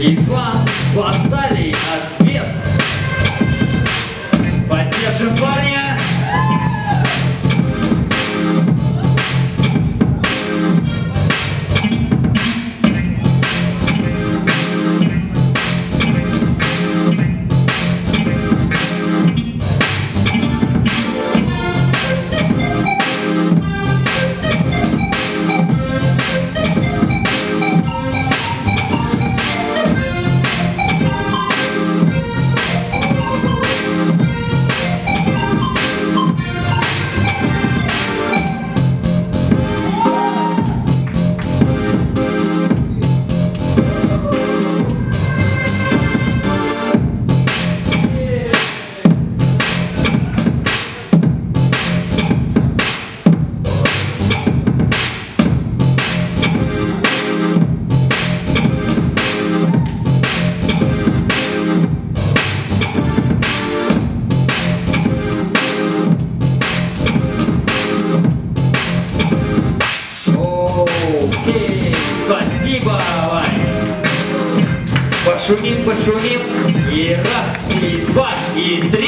И вам Василий ответ. Поддержим вас. Спасибо, Вань. Пошумим, пошумим. И раз, и два, и три.